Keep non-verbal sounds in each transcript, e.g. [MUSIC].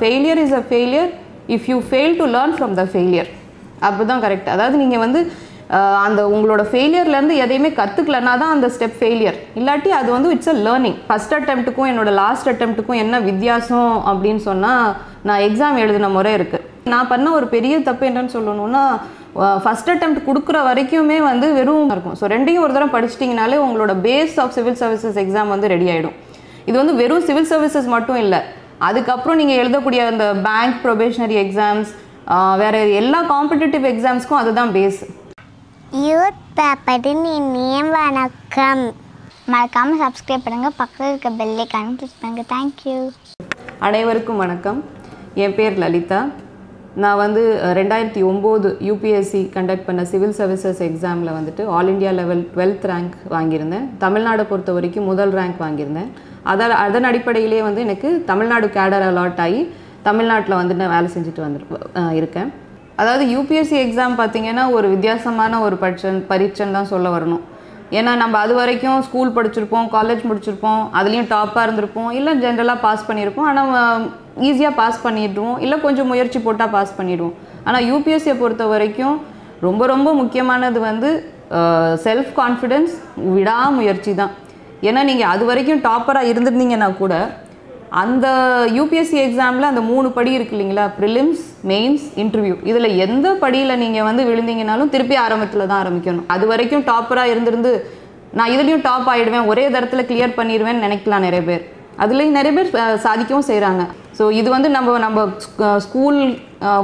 Failure is a failure if you fail to learn from the failure அப்போ தான் correct அதாவது நீங்கள் வந்து அந்த உங்களோட ஃபெயிலியர்லேருந்து எதையுமே கற்றுக்கலனா தான் அந்த ஸ்டெப் ஃபெயிலியர் இல்லாட்டி அது வந்து இட்ஸ் அ லேர்னிங் ஃபஸ்ட் அட்டெம்ட்டுக்கும் என்னோடய லாஸ்ட் அட்டெம்ட்டுக்கும் என்ன வித்தியாசம் அப்படின்னு சொன்னால் நான் எக்ஸாம் எழுதின முறை இருக்குது நான் பண்ண ஒரு பெரிய தப்பு என்னன்னு சொல்லணும்னா ஃபஸ்ட் அட்டெம்ப்ட் கொடுக்குற வரைக்குமே வந்து வெறும் இருக்கும். ஸோ ரெண்டையும் ஒரு தடவை படிச்சிட்டிங்கனாலே உங்களோட base of civil services exam வந்து ரெடி ஆகிடும் இது வந்து வெறும் சிவில் சர்வீசஸ் மட்டும் இல்லை. அதுக்கப்புறம் நீங்கள் எழுதக்கூடிய அந்த பேங்க் ப்ரொபேஷனரி எக்ஸாம்ஸ் வேறு எல்லா காம்படிட்டிவ் எக்ஸாம்ஸ்க்கும் அதுதான் பேஸ் யூத் பேப்பரின் இனிய வணக்கம். மறக்காமல் சப்ஸ்கிரைப் பண்ணுங்கள் பக்கத்தில் இருக்க பெல்லைக்கான கிளிக் பண்ணுங்கள் தேங்க்யூ அனைவருக்கும் வணக்கம். என் பேர் லலிதா. நான் வந்து ரெண்டாயிரத்தி ஒம்போது யூபிஎஸ்சி கண்டக்ட் பண்ண சிவில் சர்வீசஸ் எக்ஸாமில் வந்துட்டு all India level twelfth rank வாங்கியிருந்தேன். தமிழ்நாடை பொறுத்த வரைக்கும் முதல் ரேங்க் வாங்கியிருந்தேன். அதால் அதன் அடிப்படையிலே வந்து எனக்கு தமிழ்நாடு கேடர் அலாட் ஆகி தமிழ்நாட்டில் வந்து நான் வேலை செஞ்சுட்டு வந்து இருக்கேன். அதாவது யூபிஎஸ்சி எக்ஸாம் பார்த்தீங்கன்னா ஒரு வித்தியாசமான ஒரு பட்சன் பரீட்சைன்னு தான் சொல்ல வரணும். ஏன்னா நம்ம அது வரைக்கும் ஸ்கூல் படிச்சிருப்போம் காலேஜ் முடிச்சிருப்போம் அதுலேயும் டாப்பாக இருந்திருப்போம் இல்லை ஜென்ரலாக பாஸ் பண்ணியிருப்போம் ஆனால் ஈஸியாக பாஸ் பண்ணிடுவோம் இல்லை கொஞ்சம் முயற்சி போட்டால் பாஸ் பண்ணிடுவோம். ஆனால் யூபிஎஸ்சியை பொறுத்த வரைக்கும் ரொம்ப ரொம்ப முக்கியமானது வந்து செல்ஃப் கான்ஃபிடென்ஸ் விடாமுயற்சி தான். ஏன்னா நீங்கள் அது வரைக்கும் டாப்பராக இருந்திருந்தீங்கன்னா கூட அந்த யூபிஎஸ்சி எக்ஸாமில் அந்த மூணு படி இருக்கு இல்லைங்களா? ப்ரிலிம்ஸ் மெயின்ஸ் இன்டர்வியூ இதில் எந்த படியில் நீங்கள் வந்து விழுந்தீங்கனாலும் திருப்பி ஆரம்பத்தில் தான் ஆரம்பிக்கணும். அது வரைக்கும் டாப்பராக இருந்திருந்து நான் இதுலேயும் டாப் ஆகிடுவேன் ஒரே தரத்தில் கிளியர் பண்ணிடுவேன்னு நினைக்கலாம் நிறைய பேர். அதுலேயும் நிறைய பேர் சாதிக்கவும் செய்கிறாங்க ஸோ இது வந்து நம்ம நம்ம ஸ்கூல்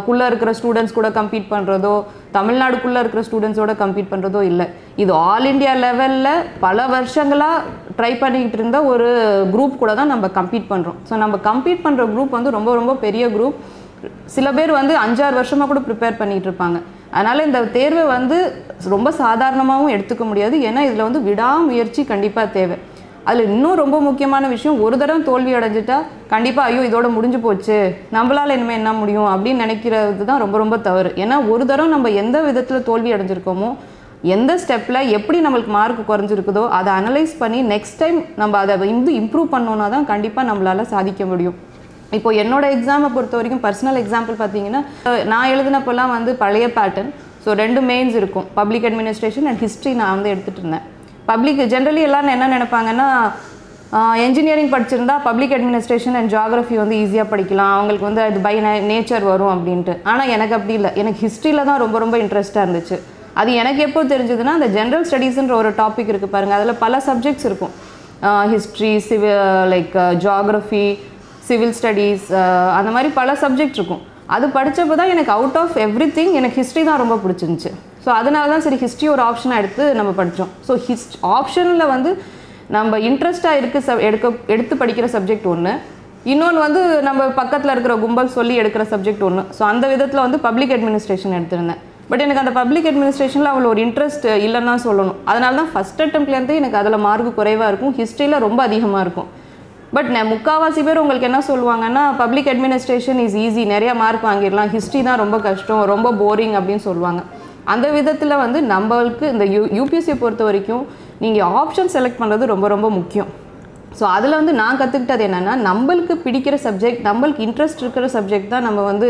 குள்ளே இருக்கிற ஸ்டூடெண்ட்ஸ் கூட கம்பீட் பண்ணுறதோ தமிழ்நாடுக்குள்ளே இருக்கிற ஸ்டூடெண்ட்ஸோட கம்பீட் பண்ணுறதோ இல்லை. இது ஆல் இந்தியா லெவலில் பல வருஷங்களாக ட்ரை பண்ணிக்கிட்டு இருந்த ஒரு குரூப் கூட தான் நம்ம கம்பீட் பண்ணுறோம் ஸோ நம்ம கம்பீட் பண்ணுற குரூப் வந்து ரொம்ப ரொம்ப பெரிய குரூப் சில பேர் வந்து அஞ்சாறு வருஷமாக கூட ப்ரிப்பேர் பண்ணிகிட்டு இருப்பாங்க. அதனால் இந்த தேர்வை வந்து ரொம்ப சாதாரணமாகவும் எடுத்துக்க முடியாது. ஏன்னா இதில் வந்து விடாமுயற்சி கண்டிப்பாக தேவை. அதில் இன்னும் ரொம்ப முக்கியமான விஷயம் ஒரு தடவை தோல்வி அடைஞ்சிட்டா கண்டிப்பாக ஐயோ இதோட முடிஞ்சு போச்சு. நம்மளால் இனிமேல் என்ன முடியும்? அப்படின்னு நினைக்கிறது தான் ரொம்ப ரொம்ப தவறு. ஏன்னா ஒரு தடவை நம்ம எந்த விதத்தில் தோல்வி அடைஞ்சிருக்கோமோ எந்த ஸ்டெப்பில் எப்படி நம்மளுக்கு மார்க் குறைஞ்சிருக்குதோ அதை அனலைஸ் பண்ணி நெக்ஸ்ட் டைம் நம்ம அதை வந்து இம்ப்ரூவ் பண்ணோன்னா தான் கண்டிப்பாக நம்மளால் சாதிக்க முடியும். இப்போ என்னோட எக்ஸாமை பொறுத்த வரைக்கும் பர்சனல் எக்ஸாம்பிள் பார்த்தீங்கன்னா நான் எழுதினப்பெல்லாம் வந்து பழைய பேட்டர்ன் ஸோ ரெண்டு மெயின்ஸ் இருக்கும். பப்ளிக் அட்மினிஸ்ட்ரேஷன் அண்ட் ஹிஸ்ட்ரி நான் வந்து எடுத்துகிட்டு இருந்தேன். பப்ளிக் ஜென்ரலி எல்லாரும் என்ன நினைப்பாங்கன்னா என்ஜினியரிங் படிச்சிருந்தா பப்ளிக் அட்மினிஸ்ட்ரேஷன் அண்ட் ஜியாகிரஃபி வந்து ஈஸியாக படிக்கலாம். அவங்களுக்கு வந்து அது பை நேச்சர் வரும் அப்படின்ட்டு. ஆனால் எனக்கு அப்படி இல்லை. எனக்கு ஹிஸ்ட்ரியில் தான் ரொம்ப ரொம்ப இன்ட்ரெஸ்ட்டாக இருந்துச்சு. அது எனக்கு எப்போ தெரிஞ்சதுன்னா அந்த ஜென்ரல் ஸ்டடீஸ்ன்ற ஒரு டாபிக் இருக்குது பாருங்கள் அதில் பல சப்ஜெக்ட்ஸ் இருக்கும். ஹிஸ்ட்ரி சிவி லைக் ஜியாகிரஃபி சிவில் ஸ்டடீஸ் அந்த மாதிரி பல சப்ஜெக்ட் இருக்கும். அது படித்தப்போ தான் எனக்கு அவுட் ஆஃப் எவ்ரி திங் எனக்கு ஹிஸ்ட்ரி தான் ரொம்ப பிடிச்சிருந்துச்சு. ஸோ அதனால தான் சரி ஹிஸ்ட்ரி ஒரு ஆப்ஷனாக எடுத்து நம்ம படித்தோம் ஸோ ஹிஸ்ட் ஆப்ஷனில் வந்து நம்ம இன்ட்ரெஸ்ட்டாக இருக்க சப் எடுக்க எடுத்து படிக்கிற சப்ஜெக்ட் ஒன்று இன்னொன்று வந்து நம்ம பக்கத்தில் இருக்கிற கும்பல் சொல்லி எடுக்கிற சப்ஜெக்ட் ஒன்று ஸோ அந்த விதத்தில் வந்து பப்ளிக் அட்மினிஸ்ட்ரேஷன் எடுத்திருந்தேன். பட் எனக்கு அந்த பப்ளிக் அட்மினிஸ்ட்ரேஷனில் அவ்வளோ ஒரு இன்ட்ரெஸ்ட் இல்லைன்னு தான் சொல்லணும். அதனால தான் ஃபஸ்ட் அட்டம்ப்ட்லேருந்து எனக்கு அதில் மார்க் குறைவாக இருக்கும். ஹிஸ்ட்ரியில் ரொம்ப அதிகமாக இருக்கும். பட் நான் முக்கால்வாசி பேர் உங்களுக்கு என்ன சொல்லுவாங்கன்னா பப்ளிக் அட்மினிஸ்ட்ரேஷன் இஸ் ஈஸி நிறையா மார்க் வாங்கிடலாம். ஹிஸ்ட்ரி தான் ரொம்ப கஷ்டம். ரொம்ப போரிங் அப்படின்னு சொல்லுவாங்க. அந்த விதத்தில் வந்து நம்மளுக்கு இந்த யூ யூபிஎஸ்சியை பொறுத்த வரைக்கும் நீங்கள் ஆப்ஷன் செலக்ட் பண்ணுறது ரொம்ப ரொம்ப முக்கியம். ஸோ அதில் வந்து நான் கற்றுக்கிட்டது என்னென்னா நம்மளுக்கு பிடிக்கிற சப்ஜெக்ட் நம்மளுக்கு இன்ட்ரெஸ்ட் இருக்கிற சப்ஜெக்ட் தான் நம்ம வந்து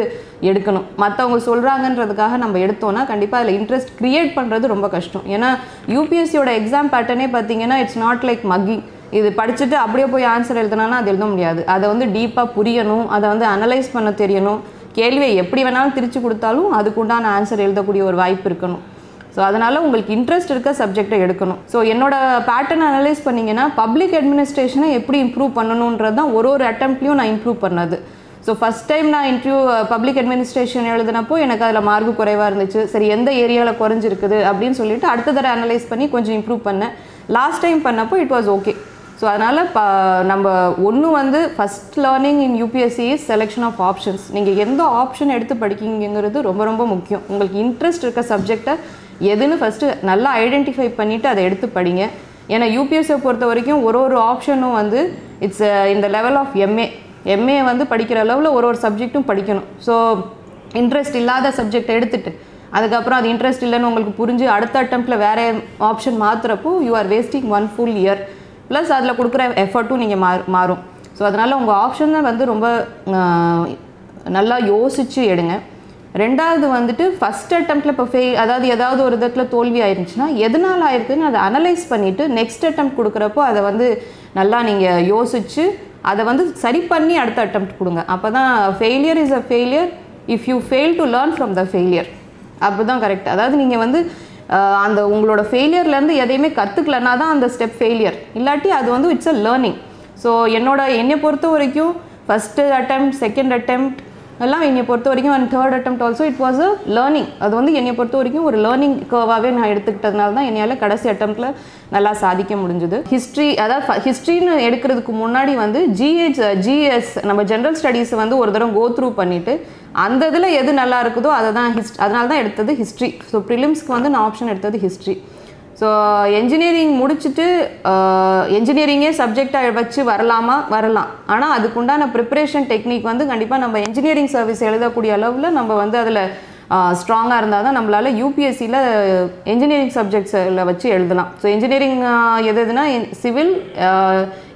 எடுக்கணும். மற்றவங்க சொல்கிறாங்கன்றதுக்காக நம்ம எடுத்தோம்னா கண்டிப்பாக அதில் இன்ட்ரெஸ்ட் க்ரியேட் பண்ணுறது ரொம்ப கஷ்டம். ஏன்னா யூபிஎஸ்சியோட எக்ஸாம் பேட்டர்னே பார்த்தீங்கன்னா இட்ஸ் நாட் லைக் மக்கிங் இது படிச்சுட்டு அப்படியே போய் ஆன்சர் எழுதுனாலும் அது எழுத முடியாது. அதை வந்து டீப்பாக புரியணும் அதை வந்து அனலைஸ் பண்ண தெரியணும். கேள்வியை எப்படி வேணாலும் திரிச்சு கொடுத்தாலும் அதுக்குண்டான ஆன்சர் எழுதக்கூடிய ஒரு வாய்ப்பு இருக்கணும். ஸோ அதனால் உங்களுக்கு இன்ட்ரெஸ்ட் இருக்க சப்ஜெக்டை எடுக்கணும். ஸோ என்னோட பேட்டர்ன் அனலைஸ் பண்ணிங்கன்னா பப்ளிக் அட்மினிஸ்ட்ரேஷனை எப்படி இம்ப்ரூவ் பண்ணணுன்றது தான் ஒரு ஒரு அட்டம்ப்ட்லையும் நான் இம்ப்ரூவ் பண்ணது. ஸோ ஃபஸ்ட் டைம் நான் இன்டர்வியூ பப்ளிக் அட்மினிஸ்ட்ரேஷன் எழுதினப்போ எனக்கு அதில் மார்க் குறைவாக இருந்துச்சு. சரி எந்த ஏரியாவில் குறைஞ்சிருக்குது அப்படின்னு சொல்லிட்டு அடுத்த தடவை அனலைஸ் பண்ணி கொஞ்சம் இம்ப்ரூவ் பண்ணேன். லாஸ்ட் டைம் பண்ணப்போ இட் வாஸ் ஓகே ஸோ அதனால் ப நம்ம ஒன்று வந்து first learning in UPSC is selection of options நீங்கள் எந்த ஆப்ஷன் எடுத்து படிக்கிங்கிறது ரொம்ப ரொம்ப முக்கியம். உங்களுக்கு இன்ட்ரெஸ்ட் இருக்க சப்ஜெக்டை எதுன்னு ஃபஸ்ட்டு நல்லா ஐடென்டிஃபை பண்ணிவிட்டு அதை எடுத்து படிங்க. ஏன்னா யூபிஎஸ்சியை பொறுத்த வரைக்கும் ஒரு ஒரு ஆப்ஷனும் வந்து இட்ஸ் இந்த லெவல் ஆஃப் எம்ஏ எம்ஏ வந்து படிக்கிற அளவில் ஒரு ஒரு சப்ஜெக்ட்டும் படிக்கணும். ஸோ இன்ட்ரெஸ்ட் இல்லாத சப்ஜெக்ட் எடுத்துகிட்டு அதுக்கப்புறம் அது இன்ட்ரெஸ்ட் இல்லைன்னு உங்களுக்கு புரிஞ்சு அடுத்த அட்டம்ப்டில் வேறு option மாற்றுறப்போ you are wasting one full year plus அதில் கொடுக்குற எஃபர்ட்டும் நீங்கள் மா மாறும். ஸோ அதனால் உங்கள் ஆப்ஷனை வந்து ரொம்ப நல்லா யோசித்து எடுங்க. ரெண்டாவது வந்துட்டு ஃபஸ்ட் அட்டம்ப்டில் இப்போ ஃபெயில் அதாவது ஏதாவது ஒரு விதத்தில் தோல்வி ஆயிருந்துச்சுன்னா எதனால் ஆயிருக்குன்னு அதை அனலைஸ் பண்ணிவிட்டு நெக்ஸ்ட் அட்டம் கொடுக்குறப்போ அதை வந்து நல்லா நீங்கள் யோசித்து அதை வந்து சரி பண்ணி அடுத்த அட்டம்ப்ட் கொடுங்க. அப்போ தான் failure is a failure if you fail to learn from the failure அப்போ தான் கரெக்ட் அதாவது நீங்கள் வந்து அந்த உங்களோட ஃபெயிலியர்லேருந்து எதையுமே கற்றுக்கலனா தான் அந்த ஸ்டெப் ஃபெயிலியர் இல்லாட்டி அது வந்து இட்ஸ் அ லேர்னிங் ஸோ என்னோட என்னை பொறுத்த வரைக்கும் ஃபஸ்ட்டு அட்டெம்ப்ட் செகண்ட் அட்டெம்ப்ட் எல்லாம் என்னை பொறுத்த வரைக்கும் and third attempt also it was a learning அது வந்து என்னை பொறுத்த வரைக்கும் ஒரு லேர்னிங் கர்வாகவே நான் எடுத்துக்கிட்டதுனால தான் என்னையால் கடைசி அட்டம்ப்டில் நல்லா சாதிக்க முடிஞ்சுது. ஹிஸ்ட்ரி அதாவது ஹிஸ்ட்ரின்னு எடுக்கிறதுக்கு முன்னாடி வந்து ஜிஹெச் ஜிஎஸ் நம்ம ஜென்ரல் ஸ்டடீஸ் வந்து ஒரு தடவை கோ த்ரூ பண்ணிவிட்டு அந்த இதில் எது நல்லா இருக்குதோ அதை தான் ஹிஸ்ட் அதனால தான் எடுத்தது ஹிஸ்ட்ரி ஸோ ப்ரிலிம்ஸ்க்கு வந்து நான் ஆப்ஷன் எடுத்தது ஹிஸ்ட்ரி ஸோ என்ஜினியரிங் முடிச்சுட்டு uh, என்ஜினியரிங்கே சப்ஜெக்டாக வச்சு வரலாமா? வரலாம். ஆனால் அதுக்குண்டான ப்ரிப்பரேஷன் டெக்னிக் வந்து கண்டிப்பாக நம்ம என்ஜினியரிங் சர்வீஸ் எழுதக்கூடிய அளவில் நம்ம வந்து அதில் ஸ்ட்ராங்காக uh, இருந்தால் தான் நம்மளால் யூபிஎஸ்சியில் என்ஜினியரிங் சப்ஜெக்ட்ஸில் வச்சு எழுதலாம். ஸோ இன்ஜினியரிங் uh, எது எதுனா சிவில்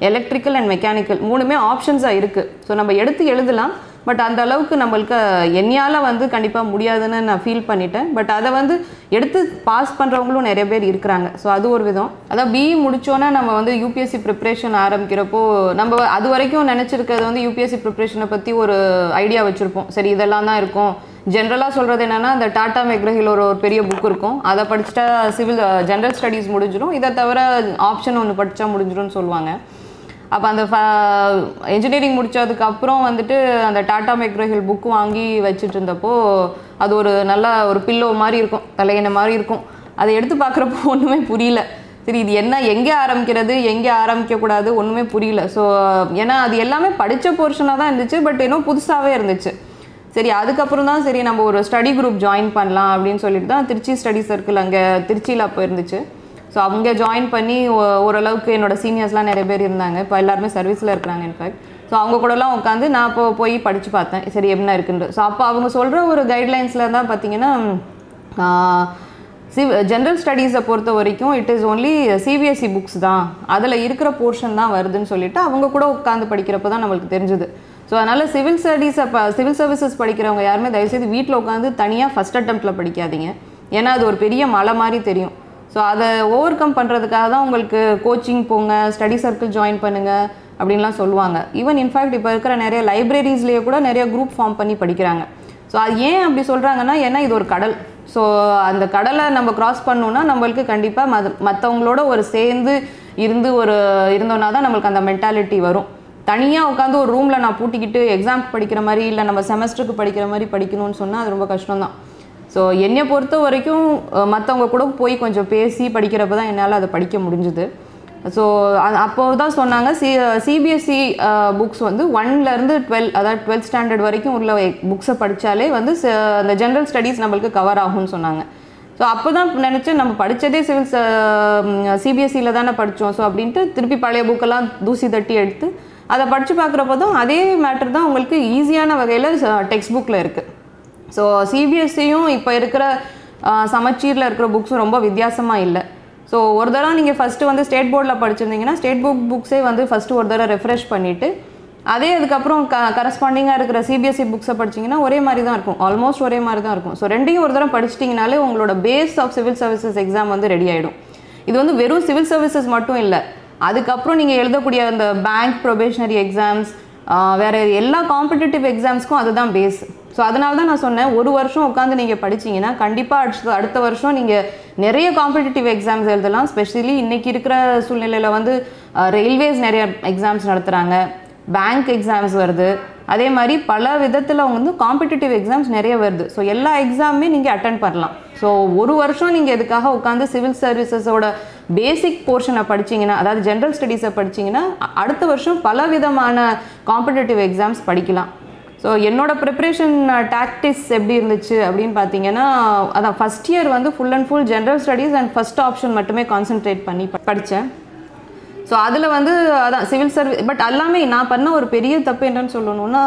எலக்ட்ரிக்கல் அண்ட் மெக்கானிக்கல் மூணுமே ஆப்ஷன்ஸாக இருக்குது ஸோ நம்ம எடுத்து எழுதலாம். பட் அந்த அளவுக்கு நம்மளுக்கு என்னையால் வந்து கண்டிப்பாக முடியாதுன்னு நான் ஃபீல் பண்ணிட்டேன். பட் அதை வந்து எடுத்து பாஸ் பண்ணுறவங்களும் நிறைய பேர் இருக்கிறாங்க. ஸோ அது ஒரு விதம். அதான் பிஇ முடிச்சோன்னே நம்ம வந்து யூபிஎஸ்சி ப்ரிப்ரேஷன் ஆரம்பிக்கிறப்போ நம்ம அது வரைக்கும் நினச்சிருக்கிறது வந்து யூபிஎஸ்சி ப்ரிப்ரேஷனை பற்றி ஒரு ஐடியா வச்சுருப்போம். சரி இதெல்லாம் தான் இருக்கும். ஜென்ரலாக சொல்கிறது என்னென்னா இந்த டாட்டா மெக்ரஹில் ஒரு ஒரு பெரிய புக் இருக்கும். அதை படிச்சுட்டா சிவில் ஜென்ரல் ஸ்டடீஸ் முடிஞ்சிடும் இதை தவிர ஆப்ஷன் ஒன்று படித்தா முடிஞ்சிடும்னு சொல்லுவாங்க. அப்போ அந்த என்ஜினியரிங் முடிச்சதுக்கு அப்புறம் வந்துட்டு அந்த டாடா மைக்ரோஹில் புக் வாங்கி வச்சுட்டு இருந்தப்போ அது ஒரு நல்ல ஒரு பில்லோ மாதிரி இருக்கும் தலையணை மாதிரி இருக்கும். அதை எடுத்து பார்க்குறப்போ [LAUGHS] ஒன்றுமே புரியல. சரி இது என்ன எங்கே ஆரம்பிக்கிறது எங்கே ஆரம்பிக்கக்கூடாது ஒன்றுமே புரியல. ஸோ ஏன்னா அது எல்லாமே படித்த போர்ஷனாக தான் இருந்துச்சு பட் இன்னும் புதுசாகவே இருந்துச்சு. சரி அதுக்கப்புறம் தான் சரி நம்ம ஒரு ஸ்டடி குரூப் ஜாயின் பண்ணலாம் அப்படின்னு சொல்லிட்டு தான் திருச்சி ஸ்டடி சர்க்கிள் அங்கே திருச்சியில் அப்போ இருந்துச்சு. ஸோ அவங்க ஜாயின் பண்ணி ஓ- ஓரளவுக்கு என்னோட சீனியர்ஸ்லாம் நிறைய பேர் இருந்தாங்க. இப்போ எல்லாருமே சர்வீஸில் இருக்கிறாங்க இன்ஃபேக்ட் ஸோ அவங்க கூடலாம் உட்காந்து நான் இப்போ போய் படித்து பார்த்தேன். சரி என்ன இருக்குன்னு ஸோ அப்போ அவங்க சொல்கிற ஒரு கைட்லைன்ஸில் தான் பார்த்தீங்கன்னா சிவ் ஜென்ரல் ஸ்டடீஸை பொறுத்த வரைக்கும் it is only CBSE books தான். அதில் இருக்கிற போர்ஷன் தான் வருதுன்னு சொல்லிட்டு அவங்க கூட உட்காந்து படிக்கிறப்ப தான் நம்மளுக்கு தெரிஞ்சுது. ஸோ அதனால் சிவில் ஸ்டடீஸை இப்போ சிவில் சர்வீசஸ் படிக்கிறவங்க யாருமே தயவுசெய்து வீட்டில் உட்காந்து தனியாக ஃபஸ்ட் அட்டம்ப்டில் படிக்காதீங்க. ஏன்னா அது ஒரு பெரிய மலை மாதிரி தெரியும். ஸோ அதை ஓவர் கம் பண்ணுறதுக்காக தான் உங்களுக்கு கோச்சிங் போங்க ஸ்டடி சர்க்கிள் ஜாயின் பண்ணுங்கள் அப்படின்லாம் சொல்லுவாங்க. ஈவன் இன்ஃபேக்ட் இப்போ இருக்கிற நிறைய லைப்ரரிஸ்லேயே கூட நிறைய குரூப் ஃபார்ம் பண்ணி படிக்கிறாங்க. ஸோ அது ஏன் அப்படி சொல்கிறாங்கன்னா ஏன்னா இது ஒரு கடல். ஸோ அந்த கடலை நம்ம கிராஸ் பண்ணோன்னா நம்மளுக்கு கண்டிப்பாக மத மற்றவங்களோட ஒரு சேர்ந்து இருந்து ஒரு இருந்தோன்னா தான் நம்மளுக்கு அந்த மென்டாலிட்டி வரும். தனியாக உட்காந்து ஒரு ரூமில் நான் பூட்டிக்கிட்டு எக்ஸாம்க்கு படிக்கிற மாதிரி இல்லை நம்ம செமஸ்டருக்கு படிக்கிற மாதிரி படிக்கணும்னு சொன்னால் அது ரொம்ப கஷ்டம் தான் ஸோ என்னை பொறுத்த வரைக்கும் மற்றவங்க கூட போய் கொஞ்சம் பேசி படிக்கிறப்ப தான் என்னால் அதை படிக்க முடிஞ்சுது. ஸோ அப்போ தான் சொன்னாங்க சி சிபிஎஸ்சி புக்ஸ் வந்து ஒன்லேருந்து டுவெல் அதாவது டுவெல்த் ஸ்டாண்டர்ட் வரைக்கும் உள்ள புக்ஸை படித்தாலே வந்து அந்த ஜென்ரல் ஸ்டடீஸ் நம்மளுக்கு கவர் ஆகும்னு சொன்னாங்க. ஸோ அப்போ தான் நினச்சேன் நம்ம படித்ததே சிவில் சிபிஎஸ்சியில் தானே படித்தோம் ஸோ அப்படின்ட்டு திருப்பி பழைய புக்கெல்லாம் தூசி தட்டி எடுத்து அதை படித்து பார்க்குறப்போ தான் அதே மேட்டர் தான் உங்களுக்கு ஈஸியான வகையில் டெக்ஸ்ட் புக்கில் இருக்குது ஸோ சிபிஎஸ்சியும் இப்போ இருக்கிற சமச்சீரில் இருக்கிற புக்ஸும் ரொம்ப வித்தியாசமாக இல்லை. ஸோ ஒரு தடவை நீங்கள் ஃபஸ்ட்டு வந்து ஸ்டேட் போர்டில் படிச்சிருந்தீங்கன்னா ஸ்டேட் புக் புக்ஸே வந்து ஃபஸ்ட்டு ஒரு தடவை ரெஃப்ரெஷ் பண்ணிவிட்டு அதே அதுக்கப்புறம் க கரஸ்பாண்டிங்காக இருக்கிற சிபிஎஸ்சி புக்ஸை படிச்சீங்கன்னா ஒரே மாதிரி தான் இருக்கும். ஆல்மோஸ்ட் ஒரே மாதிரி தான் இருக்கும். ஸோ ரெண்டையும் ஒரு தடவை படிச்சிட்டிங்கனாலே உங்களோட base of civil services exam வந்து ரெடி ஆகிடும் இது வந்து வெறும் சிவில் சர்வீசஸ் மட்டும் இல்லை. அதுக்கப்புறம் நீங்கள் எழுதக்கூடிய அந்த பேங்க் ப்ரொபேஷனரி எக்ஸாம்ஸ் வேறு எல்லா காம்படிட்டிவ் எக்ஸாம்ஸ்க்கும் அதுதான் பேஸ் ஸோ அதனால தான் நான் சொன்னேன் ஒரு வருஷம் உட்காந்து நீங்கள் படிச்சீங்கன்னா கண்டிப்பாக அடுத்த அடுத்த வருஷம் நீங்கள் நிறைய காம்படிட்டிவ் எக்ஸாம்ஸ் எழுதலாம். ஸ்பெஷலி இன்றைக்கி இருக்கிற சூழ்நிலையில் வந்து ரயில்வேஸ் நிறைய எக்ஸாம்ஸ் நடத்துகிறாங்க பேங்க் எக்ஸாம்ஸ் வருது. அதே மாதிரி பல விதத்தில் அவங்க வந்து காம்படிட்டிவ் எக்ஸாம்ஸ் நிறைய வருது. ஸோ எல்லா எக்ஸாமுமே நீங்கள் அட்டன் பண்ணலாம். ஸோ ஒரு வருஷம் நீங்கள் இதுக்காக உட்காந்து சிவில் சர்வீசஸோட பேசிக் போர்ஷனை படிச்சீங்கன்னா அதாவது ஜென்ரல் ஸ்டடீஸை படிச்சீங்கன்னா அடுத்த வருஷம் பல விதமான காம்படிட்டிவ் எக்ஸாம்ஸ் படிக்கலாம். ஸோ என்னோட ப்ரிப்ரேஷன் டாக்டிக்ஸ் uh, எப்படி இருந்துச்சு அப்படின்னு பார்த்தீங்கன்னா அதான் ஃபஸ்ட் இயர் வந்து full and full general studies and first option மட்டுமே கான்சென்ட்ரேட் பண்ணி படித்தேன் ஸோ அதில் வந்து அதான் சிவில் சர்வீஸ் பட் எல்லாமே நான் பண்ண ஒரு பெரிய தப்பு என்னன்னு சொல்லணும்னா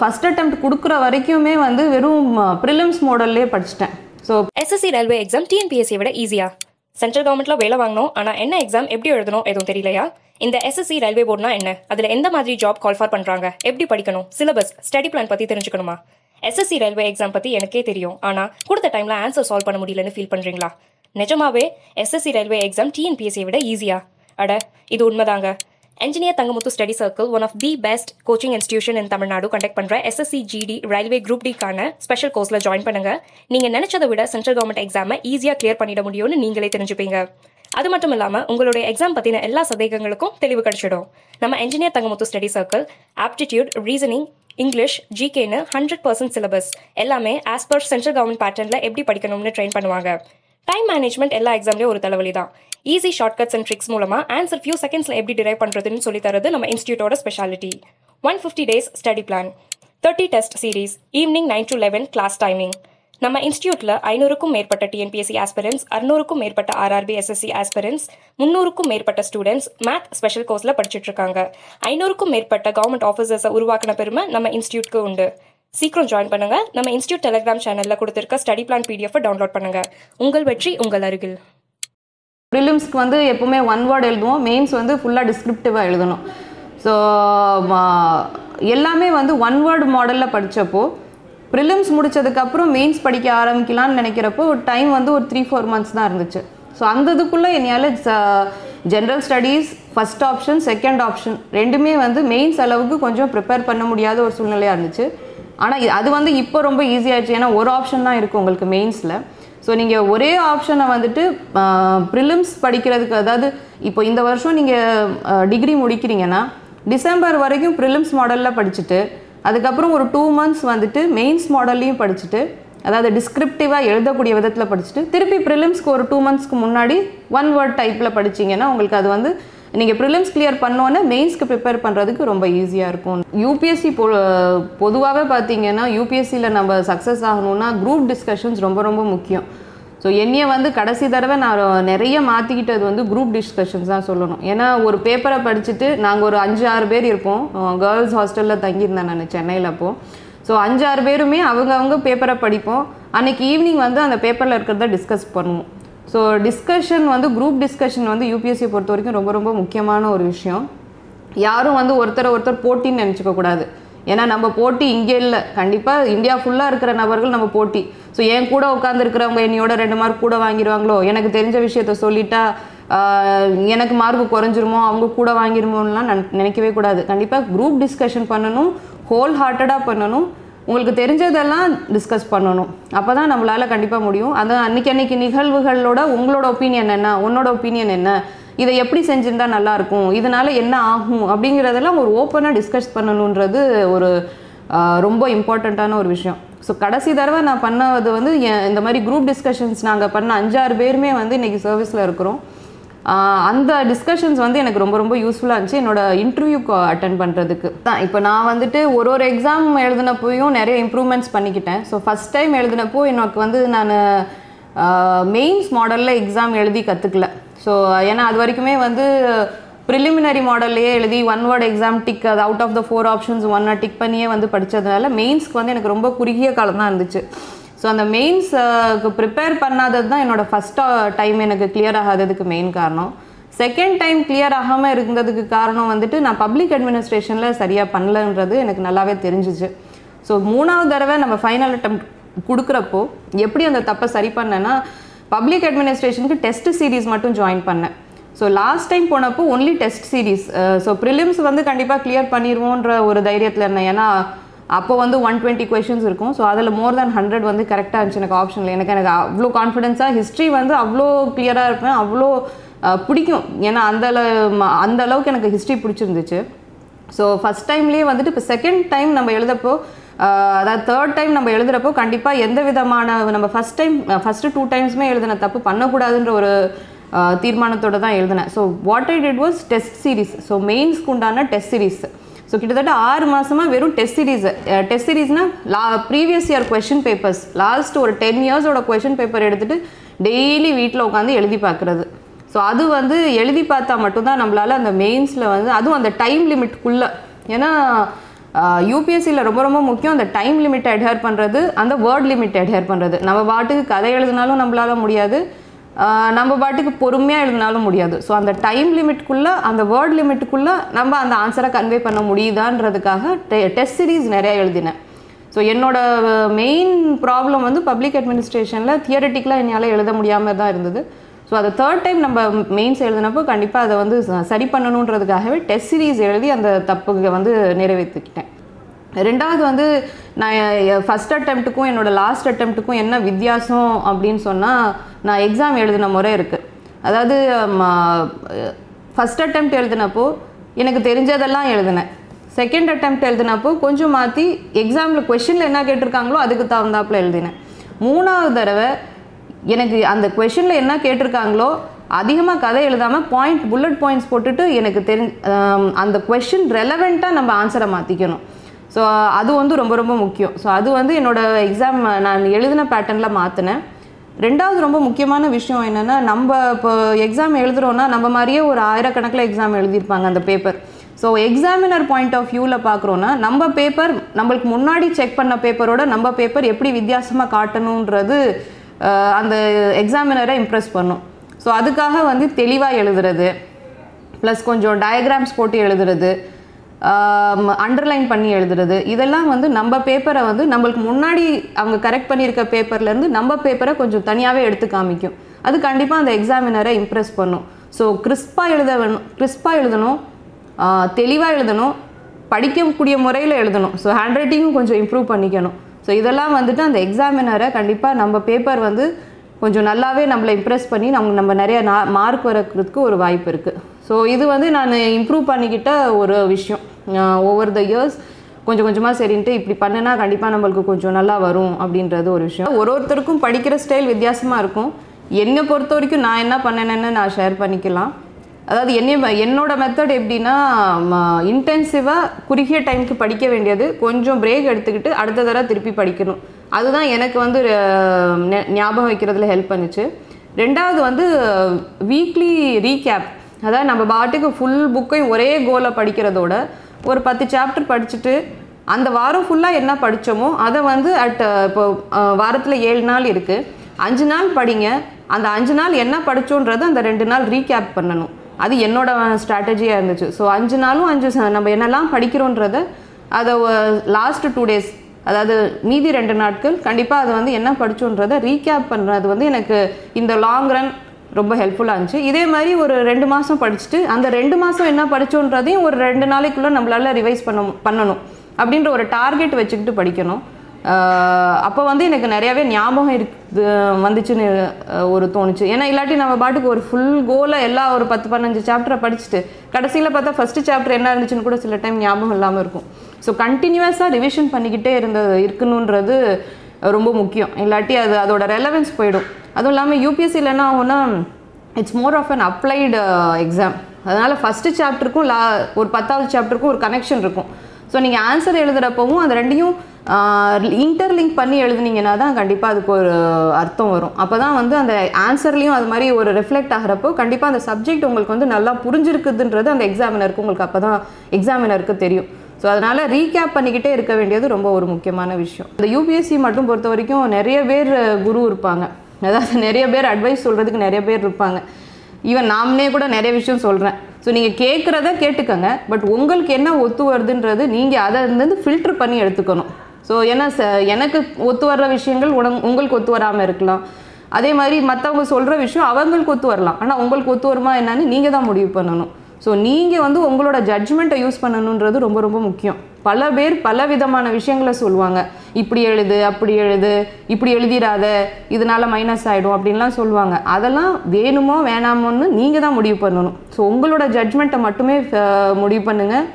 ஃபஸ்ட் அட்டெம்ப்ட் கொடுக்குற வரைக்குமே வந்து வெறும் ப்ரிலிம்ஸ் மாடல்லே படிச்சிட்டேன். ஸோ எஸ்எஸ்சி ரயில்வே எக்ஸாம் டிஎன்பிஎஸ்சியை விட ஈஸியாக சென்ட்ரல் கவர்மெண்ட்டில் வேலை வாங்கணும் ஆனால் என்ன எக்ஸாம் எப்படி எழுதணும் எதுவும் தெரியலையா? இந்த எஸ்எஸ்சி ரயில்வே போர்டுனா என்ன? அதில் எந்த மாதிரி ஜாப் கால்ஃபார் பண்ணுறாங்க எப்படி படிக்கணும்? சிலபஸ் ஸ்டடி பிளான் பற்றி தெரிஞ்சுக்கணுமா? எஸ்எஸ்சி ரயில்வே எக்ஸாம் பற்றி எனக்கே தெரியும். ஆனால் கொடுத்த டைமில் ஆன்சர் சால்வ் பண்ண முடியலன்னு ஃபீல் பண்ணுறீங்களா நிஜமாவே எஸ்எஸ்சி ரயில்வே எக்ஸாம் டிஎன்பிஎஸ்சியை விட ஈஸியா அட இது உண்மைதாங்க. Engineer Thangamuthu study circle one of the best coaching institution in Tamil Nadu conduct பண்ணுற எஸ்எஸ்சி ஜிடி ரயில்வே குரூப் டிக்கான ஸ்பெஷல் கோர்ஸில் ஜாயின் பண்ணுங்க. நீங்கள் நினைச்சதை விட சென்ட்ரல் கவர்மெண்ட் எக்ஸாமை ஈஸியாக கிளியர் பண்ணிட முடியும்னு நீங்களே தெரிஞ்சுப்பீங்க. அது மட்டும் இல்லாமல் உங்களுடைய எக்ஸாம் பற்றின எல்லா சந்தேகங்களுக்கும் தெளிவு கிடைச்சிடும். நம்ம engineer Thangamuthu study circle aptitude reasoning English ஜிகேன்னு hundred percent syllabus எல்லாமே ஆஸ் பர் சென்ட்ரல் கவர்மெண்ட் பேட்டர்னில் எப்படி படிக்கணும்னு ட்ரெயின் பண்ணுவாங்க. டைம் மேனேஜ்மெண்ட் எல்லா எக்ஸாம்லேயும் ஒரு தலைவலி தான். ஈஸி ஷார்ட்கட்ஸ் அண்ட் ட்ரிக்ஸ் மூலமாக ஆன்சர் ஃபியூ செகண்ட்ஸில் எப்படி டிரைவ் பண்ணுறதுன்னு சொல்லி தரது நம்ம இன்ஸ்டியூட்டோட speciality one fifty days study plan thirty test series evening nine to eleven class timing நம்ம இன்ஸ்டியூட்டில் ஐநூறுக்கும் மேற்பட்ட டிஎன்பிஎஸ்சி ஆஸ்பிரன்ஸ் அறுநூறுக்கும் மேற்பட்ட ஆர்ஆர்பி எஸ்எஸ்சி ஆஸ்பிரன்ஸ் முந்நூறுக்கும் மேற்பட்ட ஸ்டூடெண்ட்ஸ் மேத் ஸ்பெஷல் கோர்ஸில் படிச்சுட்டு இருக்காங்க. ஐநூறுக்கும் மேற்பட்ட கவர்மெண்ட் ஆஃபீஸர்ஸை உருவாக்கின பெருமை நம்ம இன்ஸ்டியூட்க்கு உண்டு. சீக்கிரம் ஜாயின் பண்ணுங்க. நம்ம இன்ஸ்டியூட் டெலிகிராம் சேனலில் கொடுத்துருக்க ஸ்டடி பிளான் பிடிஎஃப் டவுன்லோட் பண்ணுங்க. உங்கள் வெற்றி உங்கள் அருகில். ப்ரிலிம்ஸ்க்கு வந்து எப்போவுமே ஒன் வேர்டு எழுதுவோம். மெயின்ஸ் வந்து ஃபுல்லாக டிஸ்கிரிப்டிவாக எழுதணும். ஸோ எல்லாமே வந்து ஒன் வேர்டு மாடலில் படித்தப்போ ப்ரிலிம்ஸ் முடிச்சதுக்கப்புறம் மெயின்ஸ் படிக்க ஆரம்பிக்கலாம்னு நினைக்கிறப்போ டைம் வந்து ஒரு த்ரீ ஃபோர் மந்த்ஸ் தான் இருந்துச்சு. ஸோ அந்த இதுக்குள்ளே என்னால் general studies first option second option ரெண்டுமே வந்து மெயின்ஸ் அளவுக்கு கொஞ்சம் ப்ரிப்பேர் பண்ண முடியாத ஒரு சூழ்நிலையாக இருந்துச்சு. ஆனால் அது வந்து இப்போ ரொம்ப ஈஸியாகிடுச்சு ஏன்னா ஒரு ஆப்ஷன் தான் இருக்குது உங்களுக்கு மெயின்ஸில் ஸோ நீங்கள் ஒரே ஆப்ஷனை வந்துட்டு uh, ப்ரிலிம்ஸ் படிக்கிறதுக்கு அதாவது இப்போ இந்த வருஷம் நீங்கள் டிகிரி uh, முடிக்கிறீங்கன்னா டிசம்பர் வரைக்கும் ப்ரிலிம்ஸ் மாடலில் படிச்சுட்டு அதுக்கப்புறம் ஒரு டூ மந்த்ஸ் வந்துட்டு மெயின்ஸ் மாடல்லையும் படிச்சுட்டு அதாவது டிஸ்கிரிப்டிவாக எழுதக்கூடிய விதத்தில் படிச்சுட்டு திருப்பி ப்ரிலிம்ஸ்க்கு ஒரு டூ மந்த்ஸ்க்கு முன்னாடி ஒன் வேர்ட் டைப்பில் படிச்சிங்கன்னா உங்களுக்கு அது வந்து நீங்கள் ப்ரிலிம்ஸ் கிளியர் பண்ணோன்னே மெயின்ஸ்க்கு ப்ரிப்பேர் பண்ணுறதுக்கு ரொம்ப ஈஸியாக இருக்கும். யூபிஎஸ்சி பொ பொதுவாகவே பார்த்தீங்கன்னா யூபிஎஸ்சியில் நம்ம சக்ஸஸ் ஆகணும்னா குரூப் டிஸ்கஷன்ஸ் ரொம்ப ரொம்ப முக்கியம். ஸோ என்னையை வந்து கடைசி தடவை நான் நிறைய மாற்றிக்கிட்டது வந்து குரூப் டிஸ்கஷன்ஸ் தான் சொல்லணும். ஏன்னா ஒரு பேப்பரை படிச்சுட்டு நாங்கள் ஒரு அஞ்சு ஆறு பேர் இருப்போம். கேர்ள்ஸ் ஹாஸ்டலில் தங்கியிருந்தேன் நான் சென்னையில் அப்போது ஸோ அஞ்சாறு பேருமே அவங்கவுங்க பேப்பரை படிப்போம். அன்னைக்கு ஈவினிங் வந்து அந்த பேப்பரில் இருக்கிறத டிஸ்கஸ் பண்ணுவோம். ஸோ டிஸ்கஷன் வந்து குரூப் டிஸ்கஷன் வந்து யூபிஎஸ்சியை பொறுத்த வரைக்கும் ரொம்ப ரொம்ப முக்கியமான ஒரு விஷயம். யாரும் வந்து ஒருத்தரை ஒருத்தர் போட்டின்னு நினச்சிக்க கூடாது ஏன்னா நம்ம போட்டி இங்கே இல்லை. கண்டிப்பாக இந்தியா ஃபுல்லாக இருக்கிற நபர்கள் நம்ம போட்டி. ஸோ என் கூட உட்காந்துருக்கிறவங்க என்னையோட ரெண்டு மார்க் கூட வாங்கிடுவாங்களோ எனக்கு தெரிஞ்ச விஷயத்த சொல்லிட்டா எனக்கு மார்க் குறைஞ்சிருமோ? அவங்க கூட வாங்கிருமோலாம் நன் நினைக்கவே கூடாது. கண்டிப்பாக குரூப் டிஸ்கஷன் பண்ணணும் ஹோல் ஹார்ட்டடாக பண்ணணும். உங்களுக்கு தெரிஞ்சதெல்லாம் டிஸ்கஸ் பண்ணணும். அப்போ தான் நம்மளால் கண்டிப்பாக முடியும். அதான் அன்னைக்கு அன்னைக்கு நிகழ்வுகளோட உங்களோட ஒப்பீனியன் என்ன? உன்னோட ஒப்பீனியன் என்ன? இதை எப்படி செஞ்சிருந்தா நல்லாயிருக்கும்? இதனால் இதனால என்ன ஆகும்? அப்படிங்கிறதெல்லாம் ஒரு ஓப்பனாக டிஸ்கஸ் பண்ணணுன்றது ஒரு ரொம்ப இம்பார்ட்டண்ட்டான ஒரு விஷயம். ஸோ கடைசி தடவை நான் பண்ணது வந்து என் இந்த மாதிரி குரூப் டிஸ்கஷன்ஸ் நாங்கள் பண்ண அஞ்சாறு பேருமே வந்து இன்றைக்கி சர்வீஸில் இருக்கிறோம். அந்த டிஸ்கஷன்ஸ் வந்து எனக்கு ரொம்ப ரொம்ப யூஸ்ஃபுல்லாக இருந்துச்சு. என்னோட இன்டர்வியூக்கு அட்டன் பண்ணுறதுக்கு தான் இப்போ நான் வந்துட்டு ஒரு ஒரு எக்ஸாம் எழுதினப்போயும் நிறைய இம்ப்ரூவ்மெண்ட்ஸ் பண்ணிக்கிட்டேன். ஸோ ஃபஸ்ட் டைம் எழுதினப்போ எனக்கு வந்து நான் மெயின்ஸ் மாடலில் எக்ஸாம் எழுதி கற்றுக்கல ஸோ ஏன்னா அது வரைக்குமே வந்து ப்ரிலிமினரி மாடல்லையே எழுதி ஒன் வேர்ட் எக்ஸாம் டிக் அது out of the four options ஒன்னை டிக் பண்ணியே வந்து படித்ததுனால மெயின்ஸ்க்கு வந்து எனக்கு ரொம்ப குறுகிய காலம் தான் இருந்துச்சு. ஸோ அந்த மெயின்ஸுக்கு ப்ரிப்பேர் பண்ணாதது தான் என்னோடய ஃபஸ்ட்டாக டைம் எனக்கு கிளியர் ஆகாததுக்கு மெயின் காரணம். செகண்ட் டைம் கிளியர் ஆகாமல் இருந்ததுக்கு காரணம் வந்துட்டு நான் பப்ளிக் அட்மினிஸ்ட்ரேஷனில் சரியாக பண்ணலன்றது எனக்கு நல்லாவே தெரிஞ்சிச்சு. ஸோ மூணாவது தடவை நம்ம ஃபைனல் அட்டம் கொடுக்குறப்போ எப்படி அந்த தப்பை சரி பண்ணேன்னா பப்ளிக் அட்மினிஸ்ட்ரேஷனுக்கு டெஸ்ட் சீரிஸ் மட்டும் ஜாயின் பண்ணேன். ஸோ லாஸ்ட் டைம் போனப்போ only test series so prelims வந்து கண்டிப்பாக கிளியர் பண்ணிடுவோன்ற ஒரு தைரியத்தில் இருந்தேன். ஏன்னா அப்போ வந்து ஒன் டுவெண்ட்டி கொஷின்ஸ் இருக்கும். ஸோ அதில் மோர் தேன் ஹண்ட்ரட் வந்து கரெக்டாக இருந்துச்சு எனக்கு ஆப்ஷனில் எனக்கு எனக்கு அவ்வளோ கான்ஃபிடென்ஸாக ஹிஸ்ட்ரி வந்து அவ்வளோ கிளியராக இருப்பேன். அவ்வளோ uh, பிடிக்கும். ஏன்னா அந்த அந்த அளவுக்கு எனக்கு ஹிஸ்ட்ரி பிடிச்சிருந்துச்சு. ஸோ ஃபஸ்ட் டைம்லேயே வந்துட்டு இப்போ செகண்ட் டைம் நம்ம எழுதப்போ அதாவது தேர்ட் டைம் நம்ம எழுதுகிறப்போ கண்டிப்பாக எந்த விதமான நம்ம ஃபஸ்ட் டைம் ஃபஸ்ட்டு டூ டைம்ஸுமே எழுதின தப்பு பண்ணக்கூடாதுன்ற ஒரு தீர்மானத்தோடு தான் எழுதினேன் so what I did was test series so மெயின்ஸ்க்கு உண்டான டெஸ்ட் சீரீஸ் ஸோ கிட்டத்தட்ட ஆறு மாதமாக வெறும் டெஸ்ட் சீரீஸ் டெஸ்ட் சீரிஸ்னால் லா previous year question papers last ஒரு டென் இயர்ஸோட கொஷின் பேப்பர் எடுத்துகிட்டு டெய்லி வீட்டில் உட்காந்து எழுதி பார்க்குறது ஸோ அது வந்து எழுதி பார்த்தா மட்டும்தான் நம்மளால் அந்த மெயின்ஸில் வந்து அதுவும் அந்த டைம் லிமிட்குள்ளே ஏன்னா யூபிஎஸ்சியில் ரொம்ப ரொம்ப முக்கியம் அந்த டைம் லிமிட் அட்ஹேர் பண்ணுறது அந்த வேர்ட் லிமிட் அட்ஹேர் பண்ணுறது நம்ம பாட்டுக்கு கதை எழுதினாலும் நம்மளால முடியாது. நம்ம பாட்டுக்கு பொறுமையாக எழுதினாலும் முடியாது. ஸோ அந்த டைம் லிமிட்குள்ளே அந்த வேர்ட் லிமிட்டுக்குள்ளே நம்ம அந்த ஆன்சரை கன்வே பண்ண முடியுதான்றதுக்காக டெ டெஸ்ட் சீரீஸ் நிறையா எழுதினேன். ஸோ என்னோடய மெயின் ப்ராப்ளம் வந்து பப்ளிக் அட்மினிஸ்ட்ரேஷனில் தியரட்டிக்கலாக என்னால் எழுத முடியாமல் தான் இருந்தது. ஸோ அதை தேர்ட் டைம் நம்ம மெயின்ஸ் எழுதினப்போ கண்டிப்பாக அதை வந்து சரி பண்ணணுன்றதுக்காகவே டெஸ்ட் சீரீஸ் எழுதி அந்த தப்புக்கு வந்து நிறைவேற்றிக்கிட்டேன் ரெண்டாவது வந்து நான் ஃபஸ்ட் அட்டெம்ட்டுக்கும் என்னோட லாஸ்ட் அட்டெம்ட்டுக்கும் என்ன வித்தியாசம் அப்படின்னு சொன்னால் நான் எக்ஸாம் எழுதின முறை இருக்குது அதாவது ஃபஸ்ட் அட்டெம்ப்ட் எழுதினப்போ எனக்கு தெரிஞ்சதெல்லாம் எழுதினேன். செகண்ட் அட்டெம்ப்ட் எழுதினப்போ கொஞ்சம் மாற்றி எக்ஸாமில் கொஷினில் என்ன கேட்டிருக்காங்களோ அதுக்கு தகுந்தாப்புல எழுதினேன். மூணாவது தடவை எனக்கு அந்த கொஷனில் என்ன கேட்டிருக்காங்களோ அதிகமாக கதை எழுதாமல் பாயிண்ட் புல்லட் பாயிண்ட்ஸ் போட்டுட்டு எனக்கு தெரிஞ்ச அந்த கொஷின் ரெலவெண்ட்டாக நம்ம ஆன்சரை மாற்றிக்கணும் ஸோ அது வந்து ரொம்ப ரொம்ப முக்கியம். ஸோ அது வந்து என்னோட எக்ஸாம் நான் எழுதின பேட்டர்னில் மாற்றினேன் ரெண்டாவது ரொம்ப முக்கியமான விஷயம் என்னென்னா நம்ம இப்போ எக்ஸாம் எழுதுகிறோன்னா நம்ம மாதிரியே ஒரு ஆயிரக்கணக்கில் எக்ஸாம் எழுதியிருப்பாங்க அந்த paper so examiner point of வியூவில் பார்க்குறோன்னா நம்ம பேப்பர் நம்மளுக்கு முன்னாடி செக் பண்ண பேப்பரோட நம்ம பேப்பர் எப்படி வித்தியாசமாக காட்டணுன்றது அந்த எக்ஸாமினரை இம்ப்ரெஸ் பண்ணும். ஸோ அதுக்காக வந்து தெளிவாக எழுதுறது. ப்ளஸ் கொஞ்சம் டயக்ராம்ஸ் போட்டு எழுதுறது. அண்டர்லைன் பண்ணி எழுதுறது. இதெல்லாம் வந்து நம்ம பேப்பரை வந்து நம்மளுக்கு முன்னாடி அவங்க கரெக்ட் பண்ணியிருக்க பேப்பர்லேருந்து நம்ம பேப்பரை கொஞ்சம் தனியாகவே எடுத்து காமிக்கும். அது கண்டிப்பாக அந்த எக்ஸாமினரை இம்ப்ரெஸ் பண்ணும். ஸோ கிறிஸ்பாக எழுத வேணும் கிறிஸ்பாக எழுதணும் தெளிவாக எழுதணும். படிக்கக்கூடிய முறையில் எழுதணும். ஸோ ஹேண்ட் ரைட்டிங்கும் கொஞ்சம் இம்ப்ரூவ் பண்ணிக்கணும். ஸோ இதெல்லாம் வந்துட்டு அந்த எக்ஸாமினரை கண்டிப்பாக நம்ம பேப்பர் வந்து கொஞ்சம் நல்லாவே நம்மளை இம்ப்ரெஸ் பண்ணி நம்ம நம்ம நிறைய மார்க் வரக்கிறதுக்கு ஒரு வாய்ப்பு இருக்குது ஸோ இது வந்து நான் இம்ப்ரூவ் பண்ணிக்கிட்ட ஒரு விஷயம். ஓவர் த இயர்ஸ் கொஞ்சம் கொஞ்சமாக சரின்ட்டு இப்படி பண்ணுனா கண்டிப்பாக நம்மளுக்கு கொஞ்சம் நல்லா வரும் அப்படின்றது ஒரு விஷயம். ஒரு ஒருத்தருக்கும் படிக்கிற ஸ்டைல் வித்தியாசமாக இருக்கும். என்னை பொறுத்த வரைக்கும் நான் என்ன பண்ணினேன்னு நான் ஷேர் பண்ணிக்கலாம். அதாவது என்ன என்னோட மெத்தட் எப்படின்னா இன்டென்சிவாக குறுகிய டைமுக்கு படிக்க வேண்டியது. கொஞ்சம் பிரேக் எடுத்துக்கிட்டு அடுத்த தடவை திருப்பி படிக்கணும். அதுதான் எனக்கு வந்து ஞாபகம் வைக்கிறதுல ஹெல்ப் பண்ணுச்சு. ரெண்டாவது வந்து வீக்லி ரீகேப் அதாவது நம்ம பாட்டுக்கு ஃபுல் புக்கையும் ஒரே கோலை படிக்கிறதோட ஒரு பத்து சாப்டர் படிச்சுட்டு அந்த வாரம் ஃபுல்லாக என்ன படித்தோமோ அதை வந்து அட் இப்போ வாரத்தில் ஏழு நாள் இருக்குது அஞ்சு நாள் படிங்க. அந்த அஞ்சு நாள் என்ன படித்தோன்றது அந்த ரெண்டு நாள் ரீகேப் பண்ணணும். அது என்னோட ஸ்ட்ராட்டஜியாக இருந்துச்சு. ஸோ அஞ்சு நாளும் அஞ்சு நம்ம என்னெல்லாம் படிக்கிறோன்றத அதை லாஸ்ட் டூ டேஸ் அதாவது மீதி ரெண்டு நாட்கள் கண்டிப்பாக அது வந்து என்ன படிச்சோன்றதை ரீகேப் பண்ணுறது வந்து எனக்கு இந்த லாங் ரன் ரொம்ப ஹெல்ப்ஃபுல்லாக இருந்துச்சு. இதே மாதிரி ஒரு ரெண்டு மாதம் படிச்சுட்டு அந்த ரெண்டு மாதம் என்ன படிச்சோன்றதையும் ஒரு ரெண்டு நாளைக்குள்ளே நம்மளால் ரிவைஸ் பண்ண பண்ணணும். அப்படின்ற ஒரு டார்கெட் வச்சுக்கிட்டு படிக்கணும். அப்போ வந்து எனக்கு நிறையாவே ஞாபகம் இருக்குது வந்துச்சுன்னு ஒரு தோணுச்சு. ஏன்னா இல்லாட்டி நம்ம பாட்டுக்கு ஒரு ஃபுல் கோலை எல்லா ஒரு பத்து பதினஞ்சு சாப்டரை படிச்சுட்டு கடைசியில் பார்த்தா ஃபஸ்ட்டு சாப்டர் என்ன இருந்துச்சுன்னு கூட சில டைம் ஞாபகம் இல்லாமல் இருக்கும். ஸோ கண்டினியூஸாக ரிவிஷன் பண்ணிக்கிட்டே இருந்த இருக்கணுன்றது ரொம்ப முக்கியம். இல்லாட்டி அது அதோட ரெலவென்ஸ் போயிடும். அதுவும் இல்லாமல் யூபிஎஸ்சியில் என்ன ஆகும்னா it's more of an applied exam அதனால் ஃபஸ்ட்டு சாப்டருக்கும் லா ஒரு பத்தாவது சாப்டருக்கும் ஒரு கனெக்ஷன் இருக்கும். ஸோ நீங்கள் ஆன்சர் எழுதுகிறப்பவும் அது ரெண்டையும் இன்டர்லிங்க் பண்ணி எழுதுனீங்கன்னா தான் கண்டிப்பாக அதுக்கு ஒரு அர்த்தம் வரும். அப்போ தான் வந்து அந்த ஆன்சர்லேயும் அது மாதிரி ஒரு ரிஃப்ளெக்ட் ஆகிறப்போ கண்டிப்பாக அந்த சப்ஜெக்ட் உங்களுக்கு வந்து நல்லா புரிஞ்சிருக்குதுன்றது அந்த எக்ஸாமினருக்கு உங்களுக்கு அப்போ தான் எக்ஸாமினருக்கு தெரியும். ஸோ அதனால் ரீகேப் பண்ணிக்கிட்டே இருக்க வேண்டியது ரொம்ப ஒரு முக்கியமான விஷயம். இந்த யூபிஎஸ்சி மட்டும் பொறுத்த வரைக்கும் நிறைய பேர் குரு இருப்பாங்க. அதாவது நிறைய பேர் அட்வைஸ் சொல்கிறதுக்கு நிறைய பேர் இருப்பாங்க. ஈவன் நாமனே கூட நிறைய விஷயம் சொல்கிறேன் ஸோ நீங்கள் கேட்குறத கேட்டுக்கோங்க. பட் உங்களுக்கு என்ன ஒத்து வருதுன்றது நீங்கள் அதை வந்து ஃபில்டர் பண்ணி எடுத்துக்கணும். ஸோ ஏன்னா ச எனக்கு ஒத்து வர்ற விஷயங்கள் உடங் உங்களுக்கு ஒத்து வராமல் இருக்கலாம். அதே மாதிரி மற்றவங்க சொல்கிற விஷயம் அவங்களுக்கு ஒத்து வரலாம். ஆனால் உங்களுக்கு ஒத்து வருமா என்னன்னு நீங்கள் தான் முடிவு பண்ணணும். ஸோ நீங்கள் வந்து உங்களோட ஜட்ஜ்மெண்ட்டை யூஸ் பண்ணணுன்றது ரொம்ப ரொம்ப முக்கியம். பல பேர் பல விதமான விஷயங்களை சொல்லுவாங்க. இப்படி எழுது அப்படி எழுது இப்படி எழுதிடாத இதனால மைனஸ் ஆகிடும் அப்படின்லாம் சொல்லுவாங்க. அதெல்லாம் வேணுமோ வேணாமோன்னு நீங்கள் தான் முடிவு பண்ணணும். ஸோ உங்களோட ஜட்ஜ்மெண்ட்டை மட்டுமே முடிவு பண்ணுங்கள்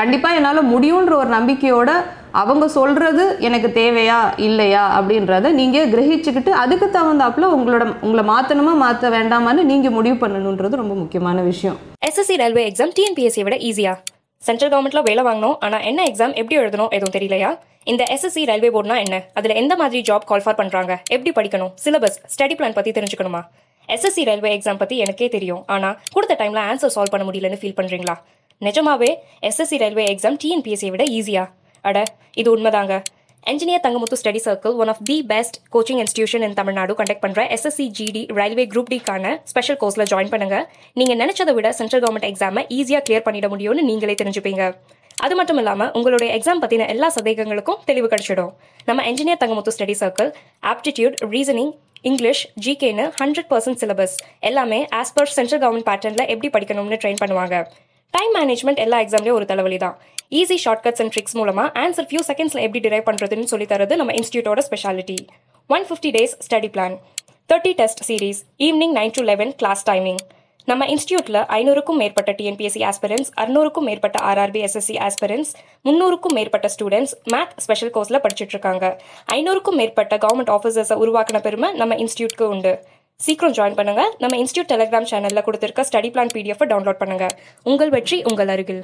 கண்டிப்பாக என்னால் முடியுன்ற ஒரு நம்பிக்கையோட அவங்க சொல்கிறது எனக்கு தேவையா இல்லையா அப்படின்றத நீங்கள் கிரகிச்சுக்கிட்டு அதுக்கு தகுந்தாப்புல உங்களோட உங்களை மாற்றணுமா மாற்ற வேண்டாமான்னு நீங்கள் முடிவு பண்ணணுன்றது ரொம்ப முக்கியமான விஷயம். எஸ்எஸ்சி ரயில்வே எக்ஸாம் டிஎன்பிஎஸ்சியை விட ஈஸியா சென்ட்ரல் கவர்மெண்ட்ல வேலை வாங்கணும் ஆனால் என்ன எக்ஸாம் எப்படி எழுதணும் எதுவும் தெரியலையா? இந்த எஸ்எஸ்சி ரயில்வே போர்டுனா என்ன? அதில் எந்த மாதிரி ஜாப் கால்ஃபார் பண்ணுறாங்க எப்படி படிக்கணும்? சிலபஸ் ஸ்டடி பிளான் பற்றி தெரிஞ்சுக்கணுமா? எஸ்எஸ்சி ரயில்வே எக்ஸாம் பற்றி எனக்கே தெரியும் ஆனால் கொடுத்த டைமில் ஆன்சர் சால்வ் பண்ண முடியலன்னு ஃபீல் பண்ணுறீங்களா நிஜமாவே எஸ்எஸ்சி ரயில்வே எக்ஸாம் டிஎன்பிஎஸ்சியை விட ஈஸியாக அட இது உண்மைதாங்க. Engineer Thangamuthu study circle one of the best coaching institution in Tamil Nadu conduct பண்ற எஸ்எஸ்சி ஜிடி ரயில்வே குரூப் டிக்கான ஸ்பெஷல் கோர்ஸ்ல ஜாயின் பண்ணுங்க. நீங்க நினச்சதை விட சென்ட்ரல் கவர்மெண்ட் எக்ஸாமை ஈஸியாக கிளியர் பண்ணிட முடியும்னு நீங்களே தெரிஞ்சுப்பீங்க. அது மட்டும் இல்லாம உங்களுடைய எக்ஸாம் பத்தின எல்லா சந்தேகங்களுக்கும் தெளிவு கிடைச்சிடும். நம்ம engineer Thangamuthu study circle aptitude reasoning English ஜிகேன்னு hundred percent syllabus எல்லாமே ஆஸ் பர் சென்ட்ரல் கவர்மெண்ட் பேட்டர்னில் எப்படி படிக்கணும்னு ட்ரெயின் பண்ணுவாங்க. டைம் மேனேஜ்மெண்ட் எல்லா எக்ஸாம்லேயும் ஒரு தலைவலி தான். ஈஸி ஷார்ட்கட்ஸ் அண்ட் ட்ரிக்ஸ் மூலமாக ஆன்சர் ஃபியூ செகண்ட்ஸில் எப்படி டிரைவ் பண்ணுறதுன்னு சொல்லி தரது நம்ம இன்ஸ்டியூட்டோட speciality one fifty days study plan thirty test series evening nine to eleven class timing நம்ம இன்ஸ்டியூட்டில் ஐநூறுக்கும் மேற்பட்ட டிஎன்பிஎஸ்சி ஆஸ்பிரன்ஸ் அறுநூறுக்கும் மேற்பட்ட ஆர்ஆர்பி எஸ்எஸ்சி ஆஸ்பிரன்ஸ் முந்நூறுக்கும் மேற்பட்ட ஸ்டூடெண்ட்ஸ் மேத் ஸ்பெஷல் கோர்ஸில் படிச்சுட்டு இருக்காங்க. ஐநூறுக்கும் மேற்பட்ட கவர்மெண்ட் ஆஃபீஸர்ஸை உருவாக்கின பெருமை நம்ம இன்ஸ்டியூட்க்கு உண்டு. சீக்கிரம் ஜாயின் பண்ணுங்க. நம்ம இன்ஸ்டியூட் டெலிகிராம் சேனலில் கொடுத்துருக்க ஸ்டடி பிளான் பிடிஎஃப் டவுன்லோட் பண்ணுங்கள் உங்கள் வெற்றி உங்கள் அருகில்.